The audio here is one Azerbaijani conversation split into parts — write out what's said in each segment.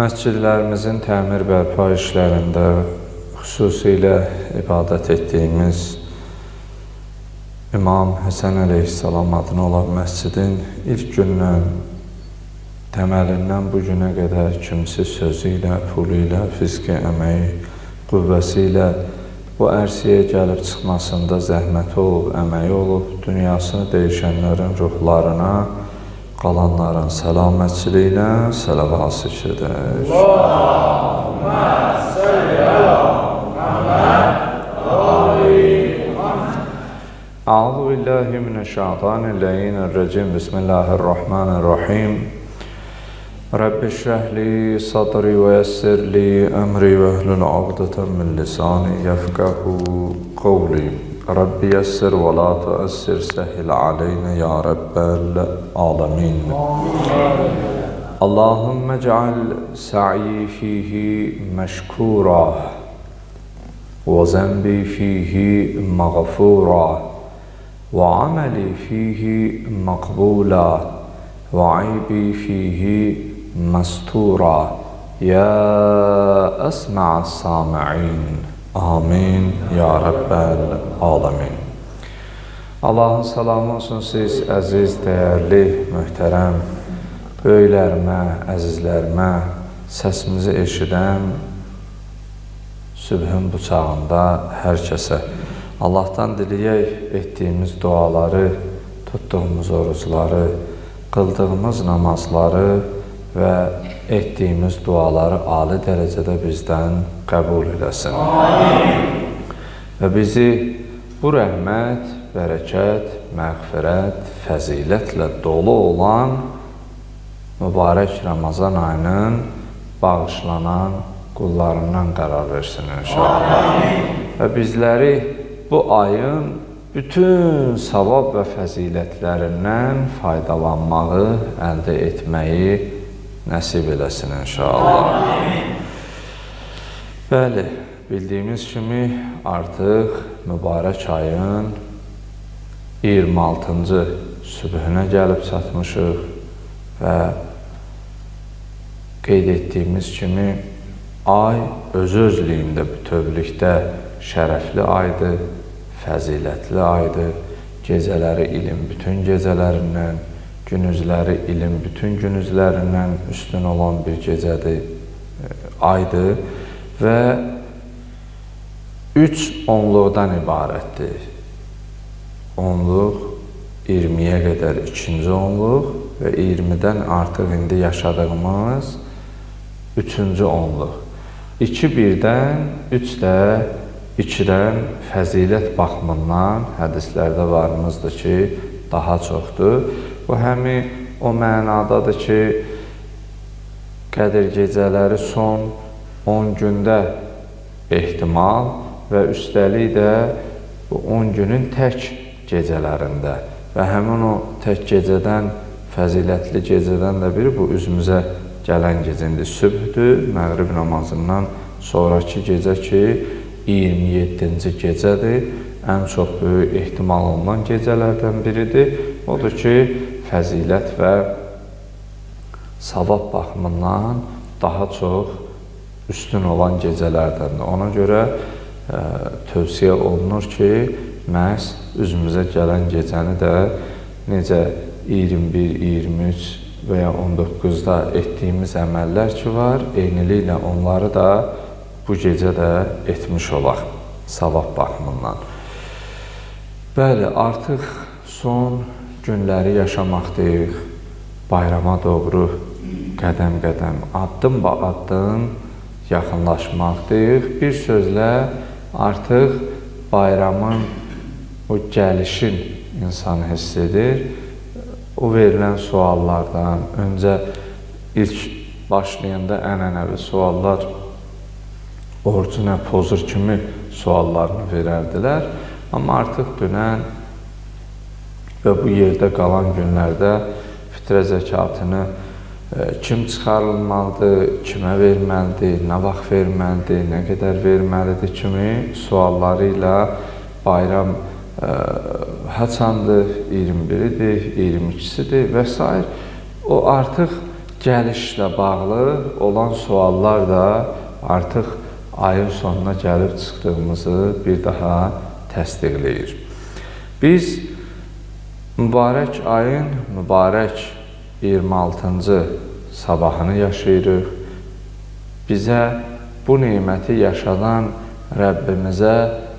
Məscidlərimizin təmir bərpa işlərində xüsusilə ibadət etdiyimiz İmam Həsən əleyhissalam adına olan məscidin ilk gündən təməlindən bu günə qədər kimisi sözü ilə, pulu ilə, fiziki əməyi, qüvvəsi ilə bu ərsəyə gəlib çıxmasında zəhməti olub, əməyi olub, dünyasını dəyişənlərin ruhlarına, qalanların səlamətçiliyinə səlavat zikr edək. Allahümə səllə Muhammed أعوذ بالله من الشيطان اللعين الرجيم بسم الله الرحمن الرحيم رب اشرح لي صدري ويسر لي أمري واحلل عقدة من لساني يفقه قولي رب يسر ولا تؤسر سهل علينا يا رب العالمين. اللهم اجعل سعي فيه مشكورا وذنبي فيه مغفورا وعملي فيه مقبولا وعيبي فيه مستورا. يا أسمع السامعين. Amin ya Rabbel Alamin. Allahın salamı olsun siz əziz, dəyərli, möhtərəm, böyüklərimə, əzizlərimə, səsimizi eşidən sübhün bu çağında hər kəsə Allahdan diləyək etdiyimiz duaları, tutduğumuz orucları, qıldığımız namazları və etdiyimiz duaları ali dərəcədə bizdən qəbul eləsin. Amin. Və bizi bu rəhmət, bərəkət, məğfirət, fəzilətlə dolu olan mübarək Ramazan ayının bağışlanan qullarından qərar versin inşallah. Amin. Və bizləri bu ayın bütün savab və fəzilətlərindən faydalanmağı, əldə etməyi nəsib eləsin inşallah. Amin. Bəli, bildiyimiz kimi artıq mübarək ayın 26-cı sübhünə gəlib çatmışıq və qeyd etdiyimiz kimi ay öz-özlüyündə bütövlükdə şərəfli aydır, fəzilətli aydır. Gecələri ilin bütün gecələrindən, günüzləri ilin bütün günüzlərindən üstün olan bir gecədir, e, aydır və üç onluqdan ibarətdir. Onluq 20-yə qədər ikinci onluq və 20-dən artıq indi yaşadığımız üçüncü onluq. 2 birdən, 3 də 2-dən fəzilət baxımından hədislərdə varımızdır ki, daha çoxdur. Bu həmi o mənadadır ki, Qədir gecələri son 10 gündə ehtimal və üstəlik də bu 10 günün tək gecələrində və həmin o tək gecədən, fəzilətli gecədən də biri bu üzümüzə gələn gecəndə sübhdür, məğrib namazından sonraki gecə ki, 27-ci gecədir. Ən çox böyük ehtimal olunan gecələrdən biridir. Odur ki, fəzilət və savab baxımından daha çox üstün olan gecələrdəndir. Ona görə ə, e, tövsiyə olunur ki, məhz üzümüzə gələn gecəni də necə 21, 23 və ya 19-da etdiyimiz əməllər ki var, eyniliklə onları da bu gecə də etmiş olaq savab baxımından. Bəli, artıq son günləri yaşamaqdayıq, bayrama doğru qədəm-qədəm, addım-ba-addım yaxınlaşmaqdayıq. Bir sözlə artıq bayramın o gəlişin insan hiss edir. O verilən suallardan öncə ilk başlayanda ənənəvi suallar orucu nə pozur kimi suallarını verərdilər. Amma artıq dünən və bu yerdə qalan günlərdə fitrə zəkatını e, kim çıxarılmalıdır, kimə verməlidir, nə vaxt verməlidir, nə qədər verməlidir kimi sualları ilə bayram e, haçandır, 21-idir, 22-sidir və s. O artıq gəlişlə bağlı olan suallar da artıq ayın sonuna gəlib çıxdığımızı bir daha təsdiqləyir. Biz mübarək ayın mübarək 26-cı sabahını yaşayırıq. Bizə bu neməti yaşadan Rəbbimizə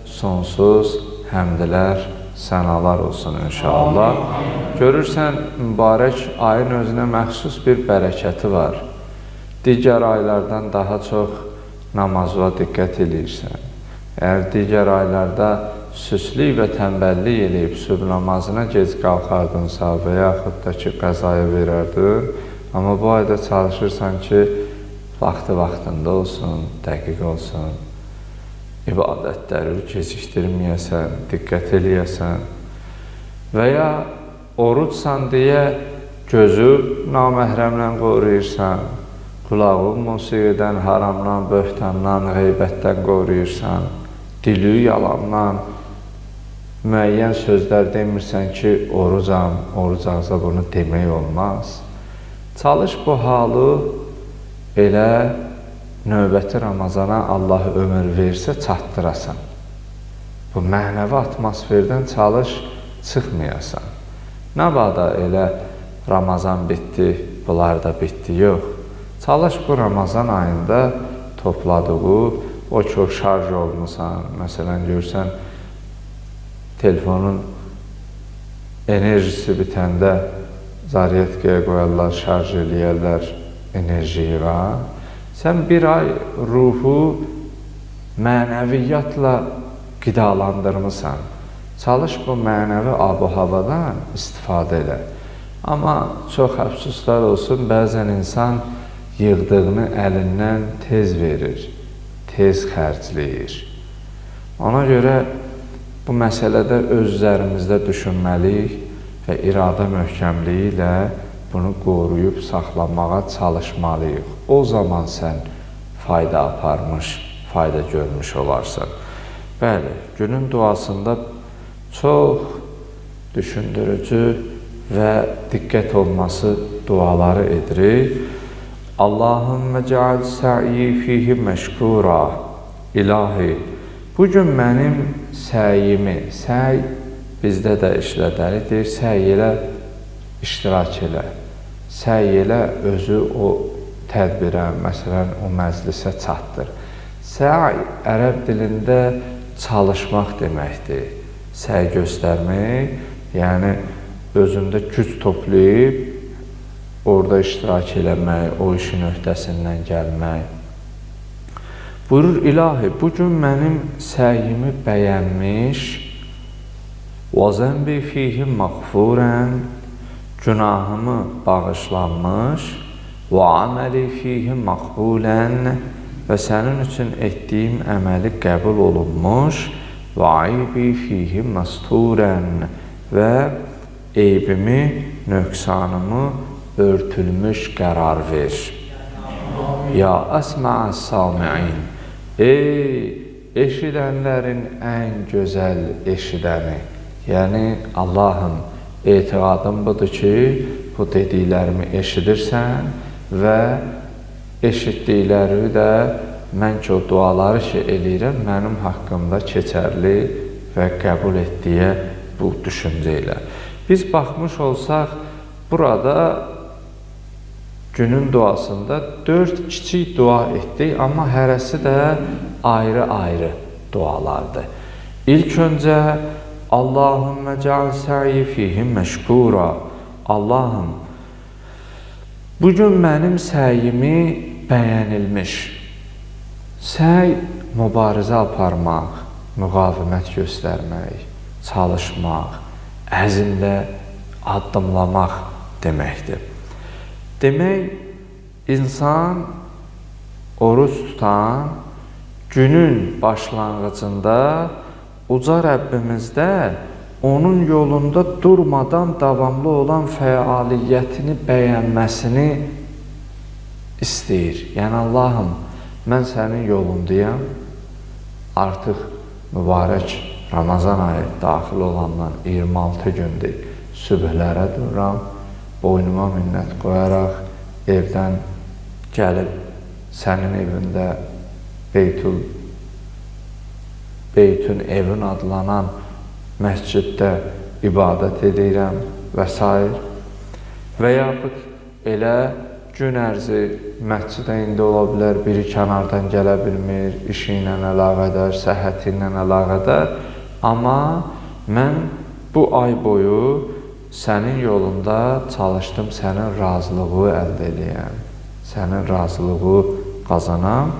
sonsuz həmdlər, sənalar olsun inşallah. Görürsən, mübarək ayın özünə məxsus bir bərəkəti var. Digər aylardan daha çox namaza diqqət edirsən. Əgər digər aylarda süslük və tənbəllik eləyib sübh namazına gec qalxardınsa və yaxud da ki, qəzaya verərdin, amma bu ayda çalışırsan ki, vaxtı vaxtında olsun, dəqiq olsun, ibadətləri gecikdirməyəsən, diqqət eləyəsən və ya orucsan deyə gözü naməhrəmlə qoruyursan, qulağı musiqidən, haramdan, böhtandan, qeybətdən qoruyursan, dili yalandan, müəyyən sözlər demirsən ki, orucam, oruc ağza bunu demək olmaz. Çalış bu halı elə növbəti Ramazana Allah ömür versə çatdırasan. Bu mənəvi atmosferdən çalış çıxmayasan. Nə vada elə Ramazan bitdi, bunlar da bitdi, yox. Çalış bu Ramazan ayında topladığı o çox şarj olmusan, məsələn görsən telefonun enerjisi bitəndə zaryatkaya qoyarlar, şarj eləyərlər enerjiyi var. Sən bir ay ruhu mənəviyyatla qidalandırmısan. Çalış bu mənəvi abu-havadan istifadə elə. Amma çox əfsuslar olsun, bəzən insan yığdığını əlindən tez verir, tez xərcləyir. Ona görə bu məsələdə öz üzərimizdə düşünməliyik və iradə möhkəmliyi ilə bunu qoruyub saxlamağa çalışmalıyıq. O zaman sən fayda aparmış, fayda görmüş olarsan. Bəli, günün duasında çox düşündürücü və diqqət olması duaları edirik. Allahümmə cəal sə'i fihi məşkura. İlahi, bugün mənim səyimi, səy bizdə də işlədəlidir, səy elə iştirak elə səy elə özü o tədbirə, məsələn, o məclisə çatdır. Səy ərəb dilində çalışmaq deməkdir. Səy göstərmək, yəni özündə güc toplayıb orada iştirak eləmək, o işin öhdəsindən gəlmək. Buyurur ilahi, bu gün mənim səyimi bəyənmiş, vəzəmbi fihi məğfurən, günahımı bağışlanmış və əməli fihi məqbulən və sənin üçün etdiyim əməli qəbul olunmuş və aybi fihi məsturən və eybimi, nöqsanımı örtülmüş qərar ver. Ya əsmə əs-sami'in. Ey eşidənlərin ən gözəl eşidəni, yəni Allahın etiqadım budur ki, bu dediklərimi eşidirsən və eşitdikləri də mən ki, o duaları ki, eləyirəm, mənim haqqımda keçərli və qəbul etdiyə bu düşüncə ilə. Biz baxmış olsaq, burada günün duasında dörd kiçik dua etdik, amma hərəsi də ayrı-ayrı dualardır. İlk öncə Allahümmə cəal səyi fihim məşkura. Allahım, bugün mənim səyimi bəyənilmiş. Səy mübarizə aparmaq, müqavimət göstərmək, çalışmaq, əzmlə addımlamaq deməkdir. Demək, insan oruç tutan günün başlanğıcında uca Rəbbimizdə onun yolunda durmadan davamlı olan fəaliyyətini bəyənməsini istəyir. Yəni Allahım, mən sənin yolundayam. Artıq mübarək Ramazan ayı daxil olandan 26 gündür sübhlərə dururam. Boynuma minnət qoyaraq evdən gəlib sənin evində Beytul Beytün evin adlanan məsciddə ibadət edirəm və s. Və yaxud elə gün ərzi məscidə indi ola bilər, biri kənardan gələ bilmir, işi ilə əlaqədar, səhhəti ilə əlaqədar. Amma mən bu ay boyu sənin yolunda çalışdım, sənin razılığı əldə edəyəm, sənin razılığı qazanam.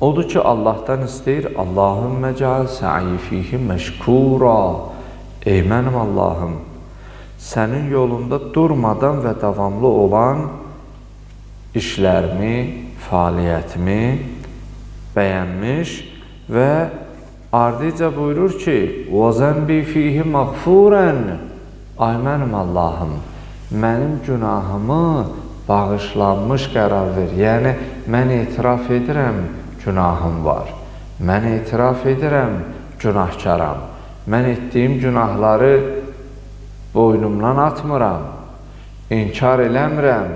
Odur ki, Allahdan istəyir, Allahümmə cəal sə'i fihi məşkura. Ey mənim Allahım, sənin yolunda durmadan və davamlı olan işlərimi, fəaliyyətimi bəyənmiş və ardıca buyurur ki, وَزَنْبِ فِيهِ مَغْفُورًا Ay mənim Allahım, mənim günahımı bağışlanmış qərar ver. Yəni, mən etiraf edirəm, günahım var. Mən etiraf edirəm, günahkaram. Mən etdiyim günahları boynumdan atmıram, inkar eləmirəm.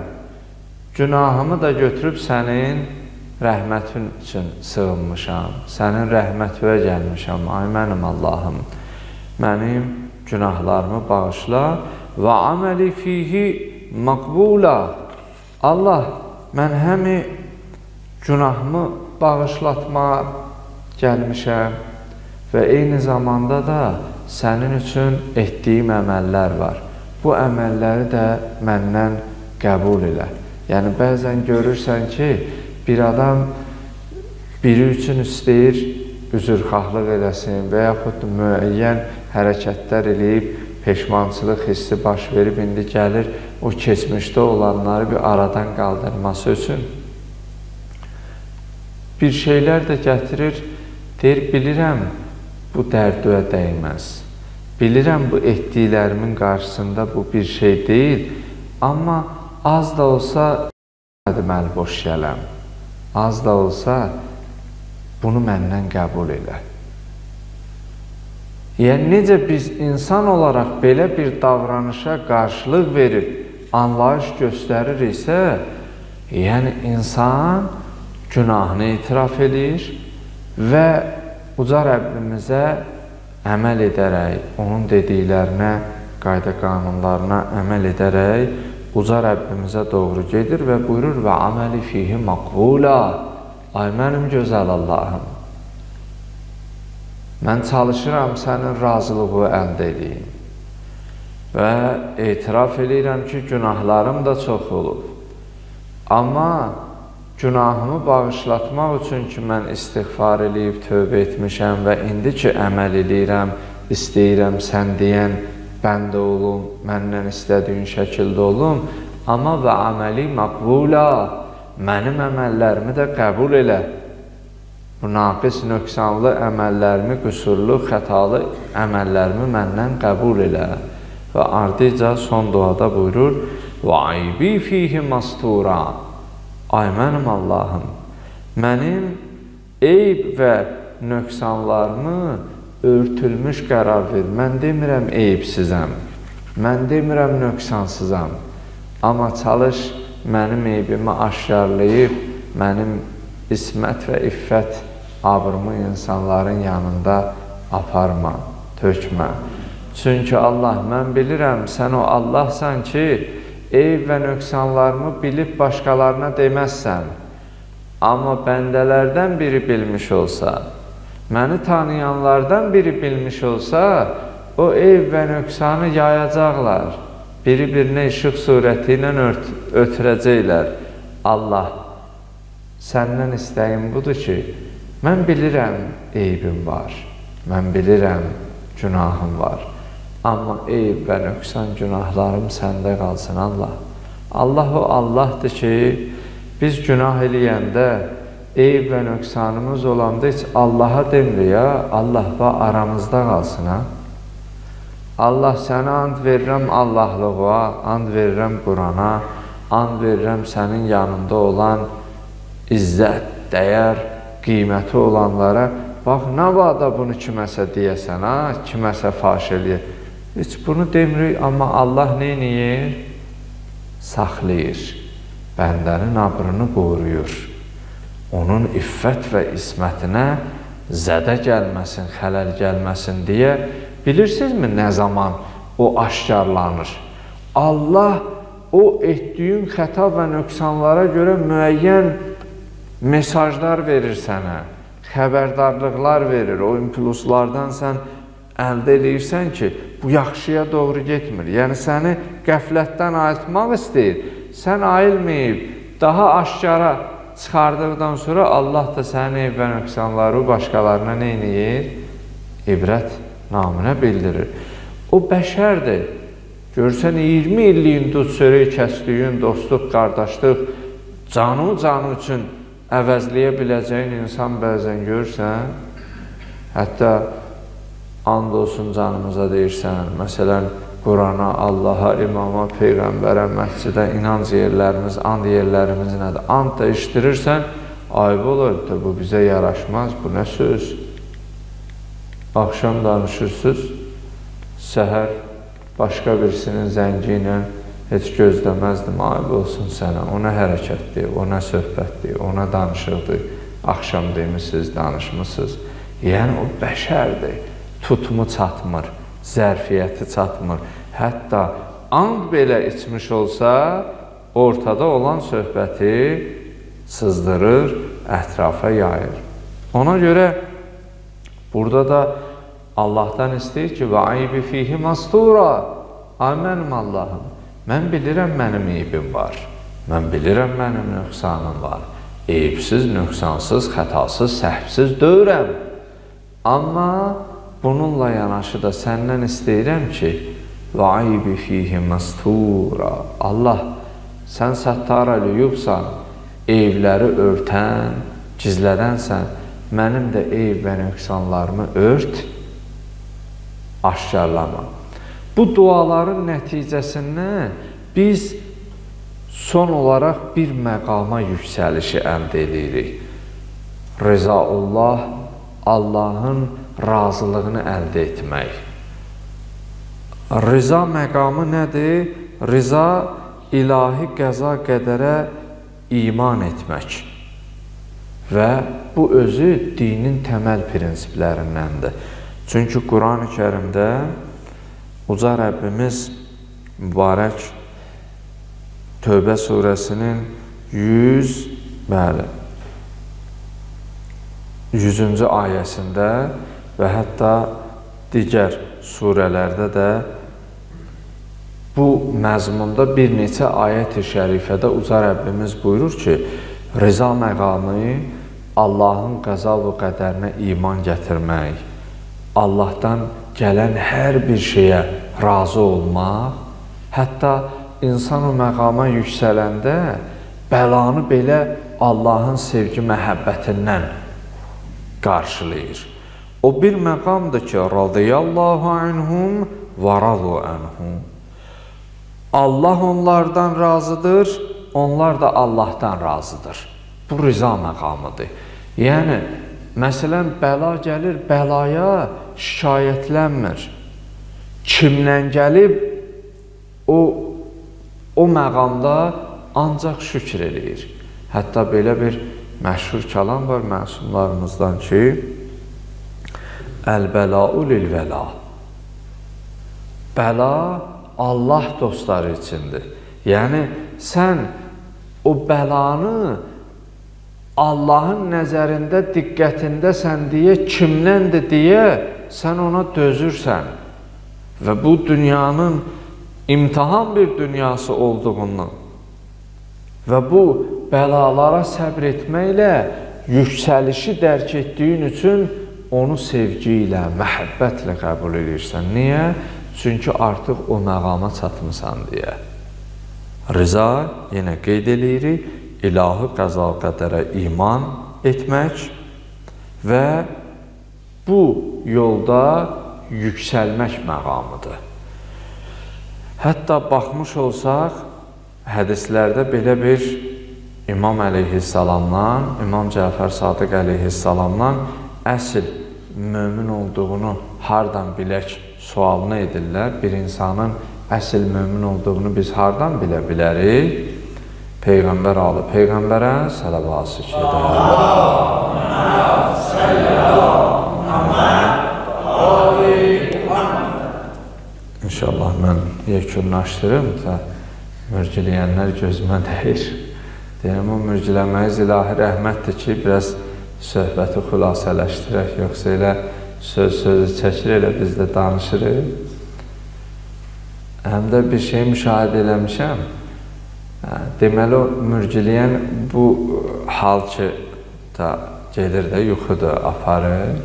Günahımı da götürüb sənin rəhmətin üçün sığınmışam. Sənin rəhmətinə gəlmişəm, ay mənim Allahım. Mənim günahlarımı bağışla və aməli fihi maqbula. Allah, mən həmi günahımı bağışlatmağa gəlmişəm və eyni zamanda da sənin üçün etdiyim əməllər var. Bu əməlləri də məndən qəbul elə. Yəni, bəzən görürsən ki, bir adam biri üçün istəyir üzrxahlıq eləsin və yaxud müəyyən hərəkətlər eləyib peşmançılıq hissi baş verib, indi gəlir o keçmişdə olanları bir aradan qaldırması üçün bir şeylər də gətirir, deyir, bilirəm, bu dərdüyə dəyməz. Bilirəm, bu etdiklərimin qarşısında bu bir şey deyil, amma az da olsa deməli boş gələm. Az da olsa bunu məndən qəbul elə. Yəni, necə biz insan olaraq belə bir davranışa qarşılıq verib, anlayış göstəririksə, yəni insan günahını etiraf edir və uca Rəbbimizə əməl edərək, onun dediklərinə, qayda qanunlarına əməl edərək uca Rəbbimizə doğru gedir və buyurur və əməli fihi maqbula. Ay mənim gözəl Allahım, mən çalışıram sənin razılığı əldə edeyim və etiraf edirəm ki, günahlarım da çox olub. Amma günahımı bağışlatmaq üçün ki, mən istighfar eləyib tövbə etmişəm və indi ki, əməl eləyirəm, istəyirəm sən deyən bəndə olum, məndən istədiyin şəkildə olum, amma və əməli məqbula, mənim əməllərimi də qəbul elə. Bu naqis, nöqsanlı əməllərimi, qüsurlu, xətalı əməllərimi məndən qəbul elə. Və ardıca son duada buyurur, və aybi fihi mastura, Ay mənim Allahım, mənim eyb və nöqsanlarımı örtülmüş qərar ver. Mən demirəm eyibsizəm, mən demirəm nöqsansızam. Amma çalış mənim eybimi aşkarlayıb, mənim ismət və iffət abrımı insanların yanında aparma, tökmə. Çünki Allah, mən bilirəm, sən o Allahsan ki, eyb və nöqsanlarımı bilib başqalarına deməzsən. Amma bəndələrdən biri bilmiş olsa, məni tanıyanlardan biri bilmiş olsa, o eyb və nöqsanı yayacaqlar. Biri-birinə işıq surəti ilə ötürəcəklər. Allah, səndən istəyim budur ki, mən bilirəm eybim var, mən bilirəm günahım var. Amma eyb və nöqsan günahlarım səndə qalsın, Allah. Allah o Allahdır ki, biz günah eləyəndə, eyb və nöqsanımız olanda heç Allaha demir ya, Allah və aramızda qalsın, ha? Allah sənə and verirəm Allahlığa, and verirəm Qurana, and verirəm sənin yanında olan izzət, dəyər, qiyməti olanlara. Bax, nə var da bunu kiməsə deyəsən, ha? kiməsə faş eləyir. Heç bunu demirik, amma Allah neyniyir? saxlayır. Bəndənin abrını qoruyur. Onun iffət və ismətinə zədə gəlməsin, xələl gəlməsin deyə bilirsinizmi nə zaman o aşkarlanır? Allah o etdiyin xəta və nöqsanlara görə müəyyən mesajlar verir sənə, xəbərdarlıqlar verir. O impulslardan sən əldə edirsən ki, bu yaxşıya doğru getmir. Yəni səni qəflətdən ayıltmaq istəyir. Sən ayılmayıb, daha aşkara çıxardıqdan sonra Allah da sənin eyb və nöqsanları başqalarına nə edir? İbrət naminə bildirir. O bəşərdir. Görsən 20 illiyin duz çörək kəsdiyin dostluq, qardaşlıq, canı canı üçün əvəzləyə biləcəyin insan bəzən görsən, hətta and olsun canımıza deyirsən, məsələn, Qurana, Allaha, imama, Peyğəmbərə, məscidə, inanc yerlərimiz, and yerlərimiz nədir? And da işdirirsən, ayıb olur da, bu bizə yaraşmaz, bu nə söz? Axşam danışırsınız, səhər başqa birisinin zəngi ilə heç gözləməzdim, ayıb olsun sənə. O nə hərəkətdir, o nə söhbətdir, o nə danışıqdır. Axşam demisiniz, danışmısınız. Yəni o bəşərdir. Tutmu çatmır, zərfiyyəti çatmır. Hətta and belə içmiş olsa, ortada olan söhbəti sızdırır, ətrafa yayır. Ona görə burada da Allahdan istəyir ki, və aybi fihi mastura. Ay mənim Allahım, mən bilirəm mənim eybim var. Mən bilirəm mənim nöqsanım var. Eybsiz, nöqsansız, xətasız, səhvsiz döyürəm. Amma bununla yanaşı da səndən istəyirəm ki, və aybi fihi mastura. Allah, sən səttar əliyubsan, eyvləri örtən, gizlədənsən, mənim də eyv və nöqsanlarımı ört, aşkarlama. Bu duaların nəticəsindən biz son olaraq bir məqama yüksəlişi əldə edirik. Rızaullah, Allahın razılığını əldə etmək. Rıza məqamı nədir? Rıza ilahi qəza qədərə iman etmək. Və bu özü dinin təməl prinsiplərindəndir. Çünki Quran-ı Kərimdə Uca Rəbbimiz mübarək Tövbə surəsinin 100 bəli 100-cü ayəsində və hətta digər surələrdə də bu məzmunda bir neçə ayət-i şərifədə Uca Rəbbimiz buyurur ki, rıza məqamı Allahın qəza və qədərinə iman gətirmək, Allahdan gələn hər bir şeyə razı olmaq, hətta insan o məqama yüksələndə bəlanı belə Allahın sevgi məhəbbətindən qarşılayır. O bir məqamdır ki, radiyallahu anhum və radu anhum. Allah onlardan razıdır, onlar da Allahdan razıdır. Bu rıza məqamıdır. Yəni, məsələn, bəla gəlir, bəlaya şikayətlənmir. Kimdən gəlib o o məqamda ancaq şükr eləyir. Hətta belə bir məşhur kəlam var məsumlarımızdan ki, Əl-bəlau lil-vəla. Bəla Allah dostları üçündür. Yəni sən o bəlanı Allahın nəzərində, diqqətindəsən deyə, kimdəndir deyə sən ona dözürsən və bu dünyanın imtihan bir dünyası olduğundan və bu bəlalara səbr etməklə yüksəlişi dərk etdiyin üçün onu sevgi ilə, məhəbbətlə qəbul edirsən. Niyə? Çünki artıq o məqama çatmısan deyə. Rıza, yenə qeyd eləyirik, ilahi qəza qədərə iman etmək və bu yolda yüksəlmək məqamıdır. Hətta baxmış olsaq, hədislərdə belə bir İmam əleyhissalamdan, İmam Cəfər Sadiq əleyhissalamdan əsl mömin olduğunu hardan bilək sualını edirlər. Bir insanın əsl mömin olduğunu biz hardan bilə bilərik? Peyğəmbər alı Peyğəmbərə sələvat şükürlər. İnşallah mən yekunlaşdırım da mürcüləyənlər gözümə dəyir. Deyirəm, o mürcüləməyiz ilahi rəhmətdir ki, biraz söhbəti xülasələşdirək, yoxsa elə söz sözü çəkir, elə biz də danışırıq. Həm də bir şey müşahidə eləmişəm. Hə, deməli, o mürcüləyən bu hal ki, da gedir də, yuxudur, aparır.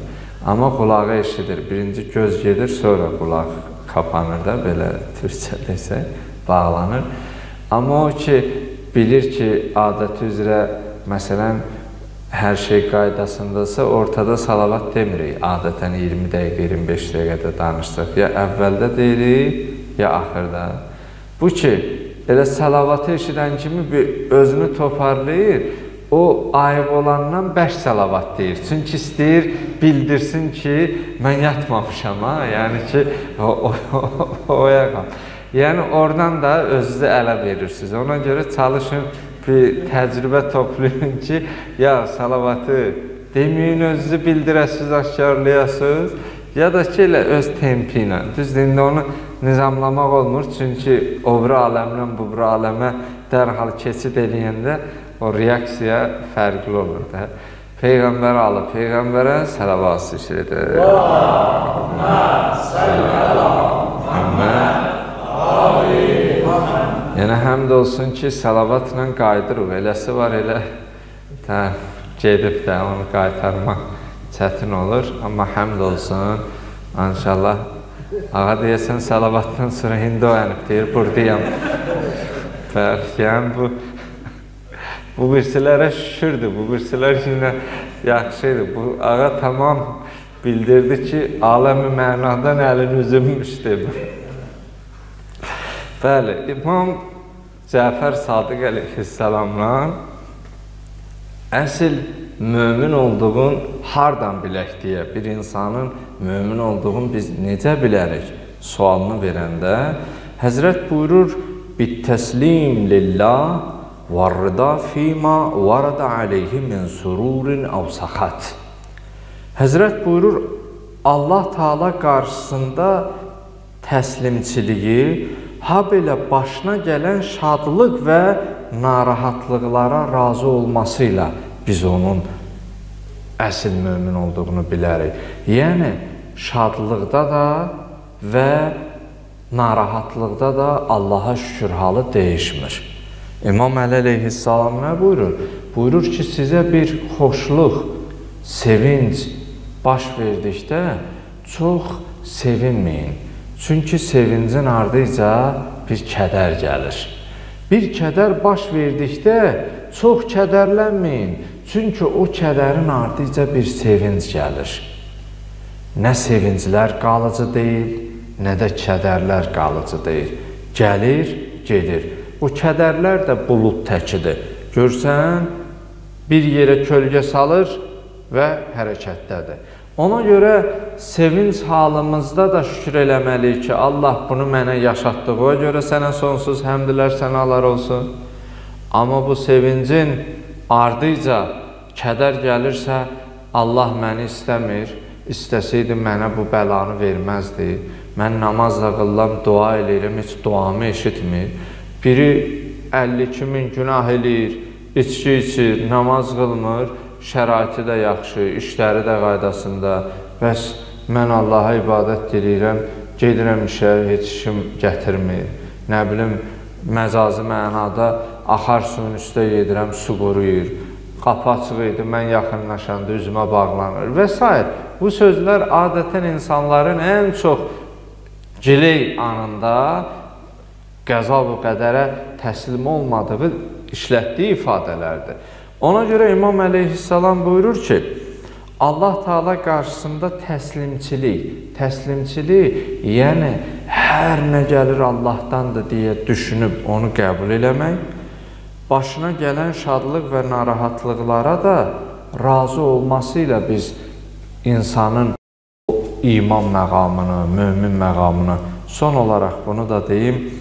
Amma qulağı eşidir. Birinci göz gedir, sonra qulaq kapanır da, belə türkçədə isə bağlanır. Amma o ki, bilir ki, adəti üzrə, məsələn, hər şey qaydasındasa, ortada salavat demirik. Adətən 20 dəqiqə, 25 dəqiqədə danışdıq. Ya əvvəldə deyirik, ya axırda. Bu ki, elə salavatı eşidən kimi bir özünü toparlayır, o ayıb olandan bəş salavat deyir. Çünki istəyir bildirsin ki, mən yatmamışam ha. Yəni ki, o, o, o, oya qal. Yəni oradan da özünüzü ələ verirsiniz. Ona görə çalışın bir təcrübə toplayın ki, ya salavatı deməyin, özünüzü bildirəsiniz, aşkarlayasınız, ya da ki, elə öz tempi ilə. Düzdür, indi onu nizamlamaq olmur, çünki o bir aləmdən bu bir aləmə dərhal keçid eləyəndə o reaksiya fərqli olur da. Peyğəmbər alıb, Peyğəmbərə səlavat zikr edir. Allahümə səllə ələ Muhammed Yəni həmd olsun ki, salavatla qayıdırıq. Eləsi var elə də gedib də onu qaytarmaq çətin olur. Amma həmd olsun. İnşallah ağa deyəsən salavatdan sonra indi oyanıb deyir, buradayam. Bəli, yəni bu bu birisilərə şükürdür. Bu birisilər yenə yaxşıydı. Bu ağa tamam bildirdi ki, aləmi mənadan əlini üzülmüşdür. Bəli, İmam Cəfər Sadiq əleyhissalamla əsl mömin olduğun hardan bilək deyə bir insanın mömin olduğunu biz necə bilərik sualını verəndə Həzrət buyurur bittəslim lillah və-rida fima varada alayhi min sururin aw saxat. Həzrət buyurur Allah Taala qarşısında təslimçiliyi ha belə başına gələn şadlıq və narahatlıqlara razı olması ilə biz onun əsl mömin olduğunu bilərik. Yəni şadlıqda da və narahatlıqda da Allaha şükür halı dəyişmir. İmam Əli əleyhissalam nə buyurur? Buyurur ki, sizə bir xoşluq, sevinc baş verdikdə çox sevinməyin. Çünki sevincin ardınca bir kədər gəlir. Bir kədər baş verdikdə çox kədərlənməyin. Çünki o kədərin ardınca bir sevinc gəlir. Nə sevinclər qalıcı deyil, nə də kədərlər qalıcı deyil. Gəlir, gedir. O kədərlər də bulud təkidir. Görsən, bir yerə kölgə salır və hərəkətdədir. Ona görə sevinç halımızda da şükür eləməliyik ki, Allah bunu mənə yaşatdığı görə sənə sonsuz həmdlər, sənalar olsun. Amma bu sevincin ardıca kədər gəlirsə, Allah məni istəmir, istəsəydi mənə bu bəlanı verməzdi. Mən namazla qıllam, dua eləyirəm, heç duamı eşitmir. Biri 52 min günah eləyir, içki içir, namaz qılmır, şəraiti də yaxşı, işləri də qaydasında. Bəs mən Allaha ibadət diləyirəm, gedirəm işə, heç işim gətirmir. Nə bilim, məcazi mənada axar suyun üstə gedirəm, su quruyur. Qapı açıq idi, mən yaxınlaşanda üzümə bağlanır və s. Bu sözlər adətən insanların ən çox giley anında qəza və qədərə təslim olmadığı işlətdiyi ifadələrdir. Ona görə İmam əleyhissalam buyurur ki, Allah Taala qarşısında təslimçilik, təslimçilik, yəni hər nə gəlir Allahdandır deyə düşünüb onu qəbul eləmək, başına gələn şadlıq və narahatlıqlara da razı olması ilə biz insanın iman məqamını, mömin məqamını Son olaraq bunu da deyim,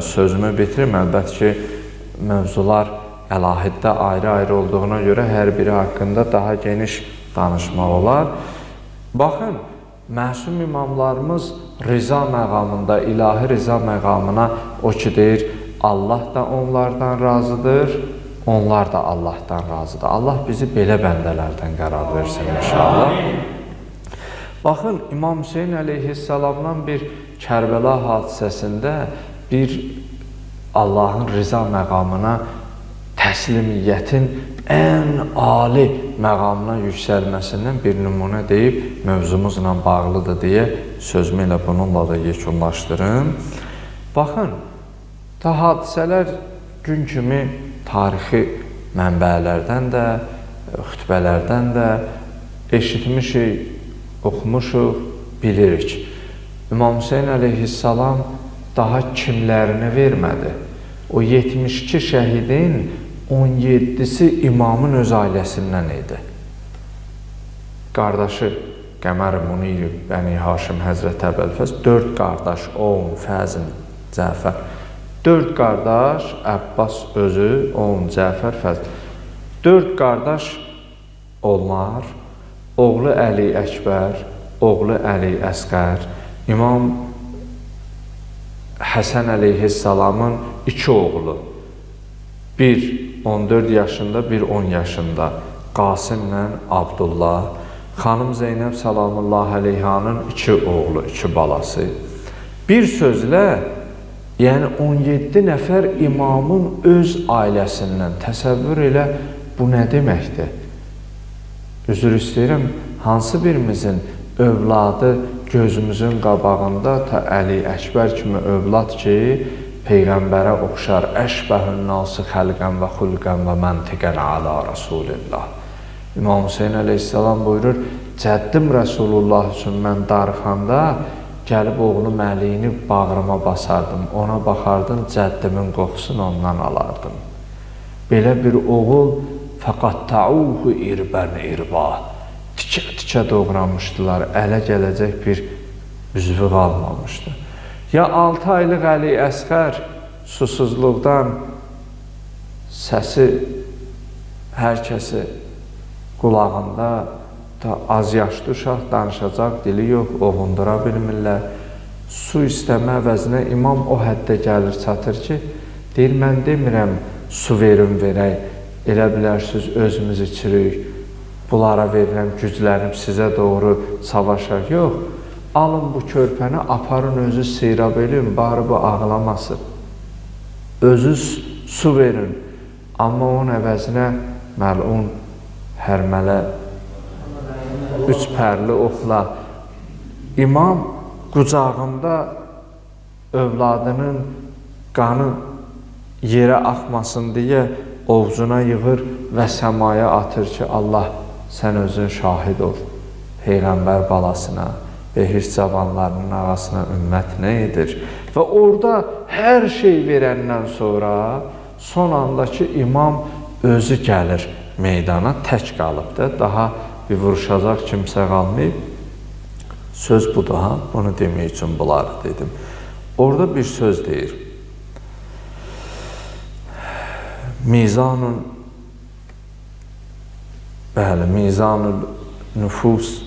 sözümü bitirim. Əlbəttə ki, mövzular əlahiddə ayrı-ayrı olduğuna görə hər biri haqqında daha geniş danışmaq olar. Baxın, məsum imamlarımız riza məqamında, ilahi riza məqamına o ki deyir, Allah da onlardan razıdır, onlar da Allahdan razıdır. Allah bizi belə bəndələrdən qərar versin inşallah. Baxın, İmam Hüseyin əleyhissalamdan bir Kərbəla hadisəsində bir Allahın riza məqamına təslimiyyətin ən ali məqamına yüksəlməsindən bir nümunə deyib mövzumuzla bağlıdır deyə sözümü elə bununla da yekunlaşdırım. Baxın, ta hadisələr gün kimi tarixi mənbələrdən də, xütbələrdən də eşitmişik, oxumuşuq, bilirik. İmam Hüseyin əleyhissalam daha kimlərini vermədi. O 72 şəhidin 17-si imamın öz ailəsindən idi. Qardaşı Qəmər Munir, Bəni Haşim, Həzrət Əbəlfəz, dörd qardaş, Oğun, Fəzin, Cəfər. Dörd qardaş, Əbbas özü, Oğun, Cəfər, Fəzin. Dörd qardaş onlar, oğlu Əli Əkbər, oğlu Əli Əsqər, İmam Həsən əleyhissalamın iki oğlu, bir 14 yaşında, bir 10 yaşında Qasimlə Abdullah, xanım Zeynəb salamullah əleyhanın iki oğlu, iki balası. Bir sözlə, yəni 17 nəfər imamın öz ailəsindən təsəvvür elə bu nə deməkdir? Üzr istəyirəm, hansı birimizin övladı gözümüzün qabağında ta Əli Əkbər kimi övlad ki, Peyğəmbərə oxşar əşbəhün nası xəlqən və xulqən və məntiqən ala Rasulillah. İmam Hüseyin əleyhissalam buyurur, cəddim Rasulullah üçün mən darıxanda gəlib oğlum əliyini bağrıma basardım, ona baxardım, cəddimin qoxusunu ondan alardım. Belə bir oğul fəqattauhu irbən irba. Tikə-tikə doğramışdılar, ələ gələcək bir üzvü qalmamışdı. Ya 6 aylıq Əli Əsqər susuzluqdan səsi hər kəsi qulağında da az yaşlı uşaq danışacaq dili yox, ovundura bilmirlər. Su istəmə əvəzinə imam o həddə gəlir, çatır ki, deyir, mən demirəm, su verin, verək, Elə bilərsiniz, özümüz içirik, bunlara verirəm, güclənib sizə doğru savaşaq. Yox, alın bu körpəni, aparın özü seyrab edin, bari bu ağlamasın. Özü su verin, amma onun əvəzinə məlun hərmələ, üç pərli oxla. İmam qucağında övladının qanı yerə axmasın deyə ovcuna yığır və səmaya atır ki, Allah sən özün şahid ol. Peyğəmbər balasına, behir cavanlarının ağasına ümmət nə edir? Və orada hər şey verəndən sonra son andakı imam özü gəlir meydana, tək qalıb da, daha bir vuruşacaq kimsə qalmayıb. Söz budur ha, bunu demək üçün bunları dedim. Orada bir söz deyir. Mizanun bəli, Mizanul Nüfus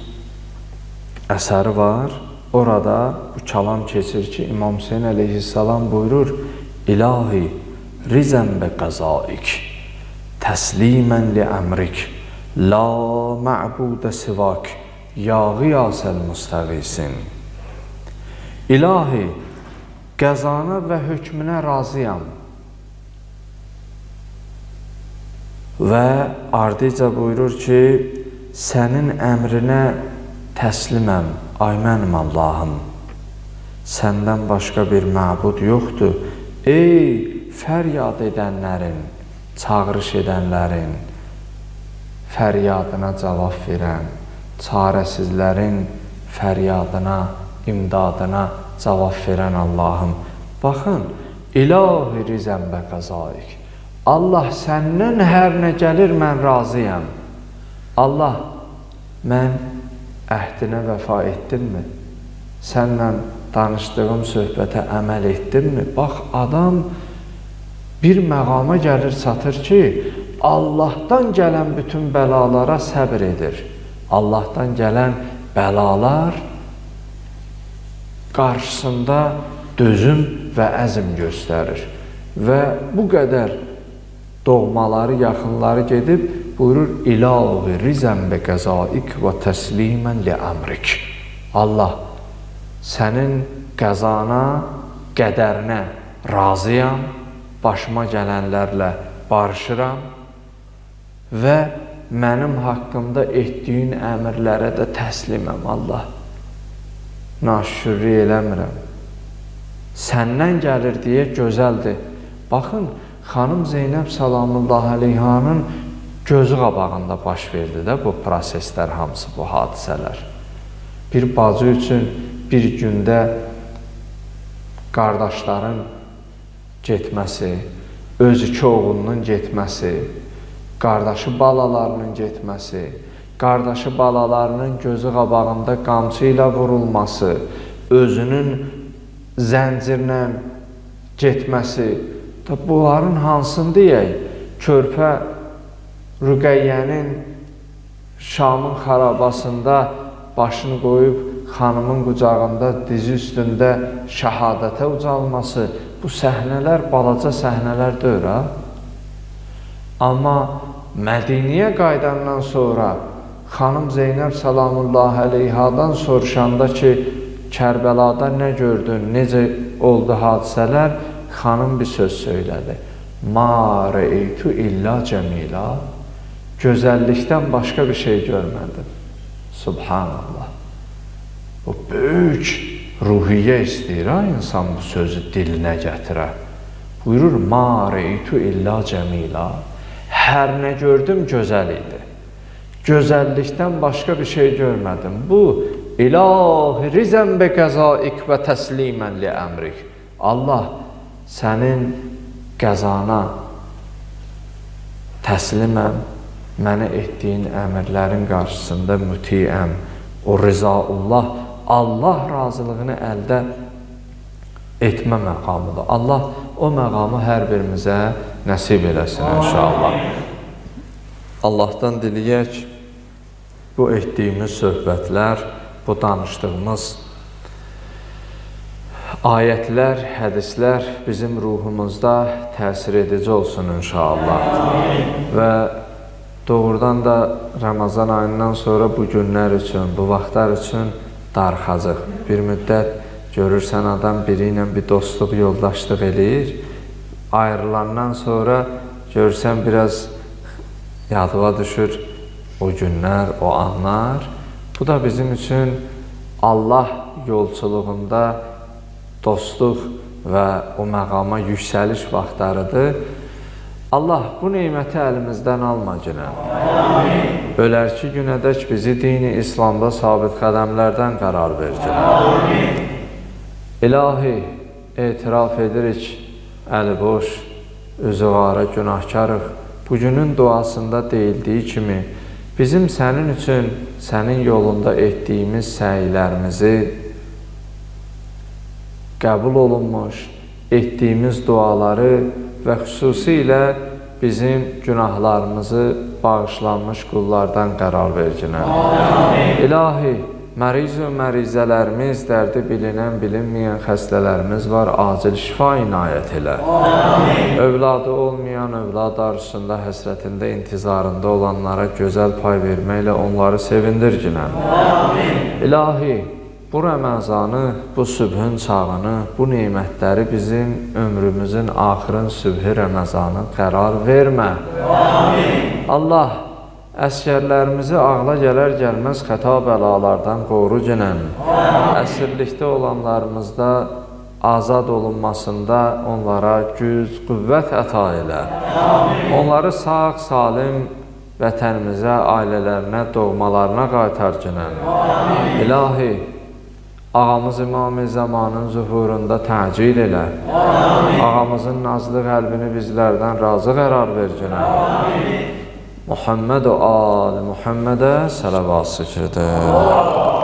əsəri var. Orada bu kəlam keçir ki, İmam Hüseyin əleyhissalam buyurur: İlahi rizən bə qəzaik təslimən li əmrik la mə'budə sivak ya qiyasəl müstəqisin İlahi qəzana və hökmünə razıyam Və ardıca buyurur ki, sənin əmrinə təsliməm, ay mənim Allahım. Səndən başqa bir məbud yoxdur. Ey fəryad edənlərin, çağırış edənlərin, fəryadına cavab verən, çarəsizlərin fəryadına, imdadına cavab verən Allahım. Baxın, ilahi rizən bə qəzaik. Allah səndən hər nə gəlir, mən razıyam. Allah, mən əhdinə vəfa etdimmi? Sənlə danışdığım söhbətə əməl etdimmi? Bax, adam bir məqama gəlir, çatır ki, Allahdan gələn bütün bəlalara səbr edir. Allahdan gələn bəlalar qarşısında dözüm və əzm göstərir. Və bu qədər doğmaları, yaxınları gedib buyurur ilahi rizən bi qəzaik və təslimən li əmrik. Allah sənin qəzana, qədərinə razıyam, başıma gələnlərlə barışıram və mənim haqqımda etdiyin əmrlərə də təsliməm Allah. Naşükürlük eləmirəm. Səndən gəlir deyə gözəldir. Baxın, xanım Zeynəb salamullah əleyhanın gözü qabağında baş verdi də bu proseslər hamısı, bu hadisələr. Bir bacı üçün bir gündə qardaşların getməsi, öz iki oğlunun getməsi, qardaşı balalarının getməsi, qardaşı balalarının gözü qabağında qamçı ilə vurulması, özünün zəncirlə getməsi, bunların hansını deyək? Körpə Rüqəyyənin Şamın xarabasında başını qoyub xanımın qucağında dizi üstündə şəhadətə ucalması, bu səhnələr balaca səhnələr deyil, ha? Amma Mədiniyə qaydandan sonra xanım Zeynəb salamullah əleyhadan soruşanda ki, Kərbəlada nə gördün, necə oldu hadisələr, xanım bir söz söylədi. Ma reytu illa cəmila. Gözəllikdən başqa bir şey görmədim. Subhanallah. Bu böyük ruhiyyə istəyir ha insan bu sözü dilinə gətirə. Buyurur, ma reytu illa cəmila. Hər nə gördüm gözəl idi. Gözəllikdən başqa bir şey görmədim. Bu ilahi rizən bi qəzaik və təslimən li əmrik. Allah sənin qəzana təsliməm, mənə etdiyin əmrlərin qarşısında mütiyəm. O rizaullah, Allah razılığını əldə etmə məqamıdır. Allah o məqamı hər birimizə nəsib eləsin inşallah. Allahdan diləyək bu etdiyimiz söhbətlər, bu danışdığımız ayətlər, hədislər bizim ruhumuzda təsir edici olsun inşallah. Və doğrudan da Ramazan ayından sonra bu günlər üçün, bu vaxtlar üçün darxacıq. Bir müddət Görürsən adam biri ilə bir dostluq, yoldaşlıq eləyir. Ayrılandan sonra görürsən biraz yadıva düşür o günlər, o anlar. Bu da bizim üçün Allah yolçuluğunda dostluq və o məqama yüksəliş vaxtlarıdır. Allah bu neyməti əlimizdən alma günəm. Ölərki günədək bizi dini İslamda sabit qədəmlərdən qərar ver günəm. İlahi, etiraf edirik, əli boş, üzü qara günahkarıq. Bugünün duasında deyildiyi kimi, bizim sənin üçün, sənin yolunda etdiyimiz səylərimizi qəbul olunmuş, etdiyimiz duaları və xüsusilə bizim günahlarımızı bağışlanmış qullardan qərar verginə. İlahi, Məriz və mərizələrimiz, dərdi bilinən, bilinməyən xəstələrimiz var, acil şifa inayət elə. Amin. Övladı olmayan, övlad arzusunda, həsrətində, intizarında olanlara gözəl pay verməklə onları sevindirginən. Amin. İlahi, bu Rəməzanı, bu sübhün çağını, bu neymətləri bizim ömrümüzün axırın sübhü Rəməzanı qərar vermə. Amin. Allah, Əskərlərimizi ağla gələr gəlməz xəta bəlalardan qoru ginən. Əsirlikdə olanlarımızda azad olunmasında onlara güc, qüvvət əta elə. Onları sağ, salim vətənimizə, ailələrinə, doğmalarına qaytar ginən. İlahi, Ağamız İmam-ı Zamanın zuhurunda təcil elə. Ağamızın nazlı qəlbini bizlərdən razı qərar ver ginən. Muhammed və al Muhammedə sələvat çəkirdir.